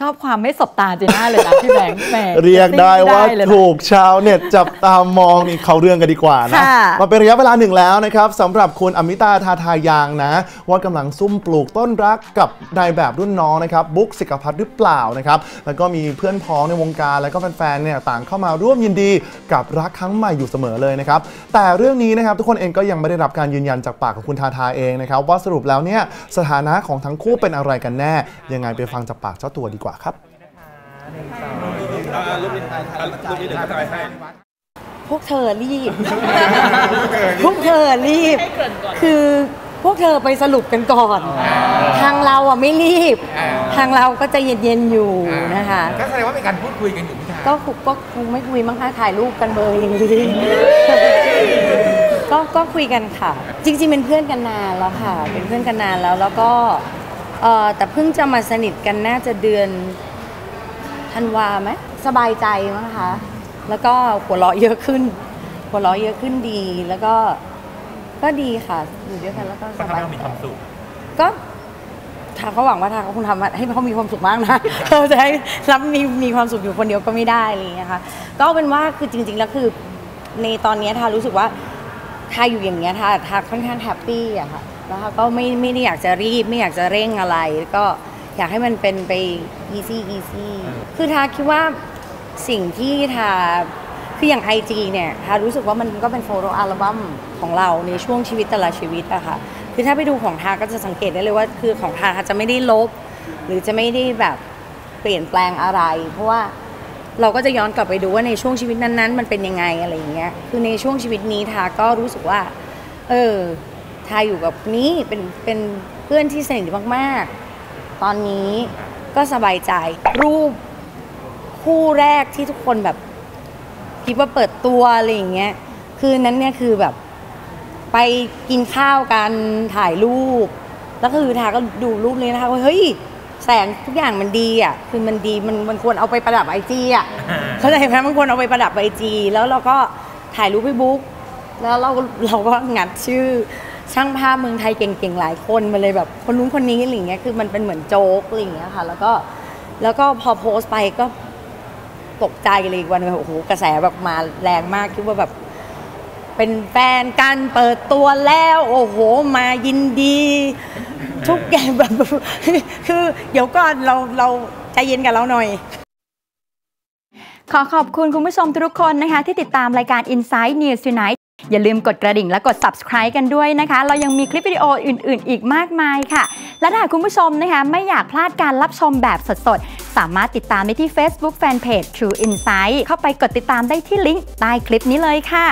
ชอบความไม่สบตาจีน่าเลยนะพี่แบงค์แหมเรียกได้ว่าม่เลยนะถูกชาวเน็ตจับตามองนี่เขาเรื่องกันดีกว่านะค่ะมาเป็นระยะเวลาหนึ่งแล้วนะครับสำหรับคุณอมิตาทาทายางนะ ว่ากำลังซุ่มปลูกต้นรักกับนายแบบรุ่นน้องนะครับบุ๊กสิกพัฒน์หรือเปล่านะครับแล้วก็มีเพื่อนพ้องในวงการแล้วก็แฟนๆเนี่ยต่างเข้ามาร่วมยินดีกับรักครั้งใหม่อยู่เสมอเลยนะครับแต่เรื่องนี้นะครับทุกคนเองก็ยังไม่ได้รับการยืนยันจากปากของคุณทาทาเองนะครับว่าสรุปแล้วเนี่ยสถานะของทั้งคู่เป็นอะไรกันแน่ยังไงไปฟังจากปากเจ้าตัวดีกว่าครับพวกเธอรีบ พวกเธอรีบ คือพวกเธอไปสรุปกันก่อน ทางเราอะไม่รีบ ทางเราก็จะเย็นๆอยู่นะคะก็แสดงว่าเป็นการพูดคุยกันอยู่พี่ชายก็คงก็คงไม่คุยมั้งคะถ่ายรูปกันเบอร์อย่างนี้ก็ก็คุยกันค่ะ จริง ๆ เป็นเพื่อนกันนานแล้วค่ะ เป็นเพื่อนกันนานแล้วแล้วก็ เออแต่เพิ่งจะมาสนิทกันน่าจะเดือนธันวาไหมสบายใจมั้งคะแล้วก็หัวเราะเยอะขึ้น หัวเราะเยอะขึ้นดีแล้วก็ก็ดีค่ะ อยู่ด้วยกันแล้วก็สบายใจก็ทางเขาหวังว่าทางเขาคงทำให้เขามีความสุขมากนะเขาจะให้รับมีมีความสุขอยู่คนเดียวก็ไม่ได้อะไรอย่างเงี้ยค่ะก็เอาเป็นว่าคือจริง ๆ แล้วคือในตอนเนี้ยทารู้สึกว่าทาอยู่อย่างเงี้ยทาทาค่อนข้างแฮปปี้อะค่ะ แล้วทาก็ไม่ไม่ได้อยากจะรีบ ไม่อยากจะเร่งอะไร ก็อยากให้มันเป็นไป easy easy คือทาคิดว่าสิ่งที่ทาคืออย่าง IG เนี่ยทารู้สึกว่ามันก็เป็นโฟโต้อัลบั้มของเราในช่วงชีวิตแต่ละชีวิตอะค่ะคือถ้าไปดูของทาก็จะสังเกตได้เลยว่า คือของทาจะไม่ได้ลบ หรือจะไม่ได้แบบเปลี่ยนแปลงอะไร เพราะว่าเราก็จะย้อนกลับไปดูว่าในช่วงชีวิตนั้นๆ มันเป็นยังไงอะไรอย่างเงี้ย คือในช่วงชีวิตนี้ทาก็รู้สึกว่า เออ ทาอยู่กับนี้เป็นเป็นเพื่อนที่สนิทมากๆ ตอนนี้ก็สบายใจรูปคู่แรกที่ทุกคนแบบคิดว่าเปิดตัวอะไรอย่างเงี้ยคือนั้นเนี่ยคือแบบไปกินข้าวกันถ่ายรูป แล้วคือทาก็ดูรูปเลยนะคะว่าเฮ้ยแสงทุกอย่างมันดีอะคือมันดีมันมันควรเอาไปประดับไอจีอะเข้าใจไหมมันควรเอาไปประดับไอจีแล้วเราก็ถ่ายรูปให้บุ๊กแล้วเราเราก็งัดชื่อ ช่างภาพเมืองไทยเก่งๆหลายคนมาเลยแบบคนนู้นคนนี้อะไรเงี้ยคือมันเป็นเหมือนโจ๊กอะไรเงี้ยค่ะ แล้วก็แล้วก็พอโพสต์ไปก็ตกใจเลยอีกวันโอ้โหกระแสแบบมาแรงมากคิดว่าแบบเป็นแฟนกันเปิดตัวแล้ว โอ้โห มายินดี ทุกอย่างแบบคือเดี๋ยวก่อนเราเราใจเย็นกับเราหน่อยขอขอบคุณคุณผู้ชมทุกคนนะคะ ที่ติดตามรายการ Inside News Tonight อย่าลืมกดกระดิ่งและกด subscribe กันด้วยนะคะ เรายังมีคลิปวิดีโออื่น ๆ อีกมากมายค่ะ และถ้าคุณผู้ชมนะคะ ไม่อยากพลาดการรับชมแบบสด ๆ สามารถติดตามได้ที่ Facebook Fanpage True Insight เข้าไปกดติดตามได้ที่ลิงก์ใต้คลิปนี้เลยค่ะ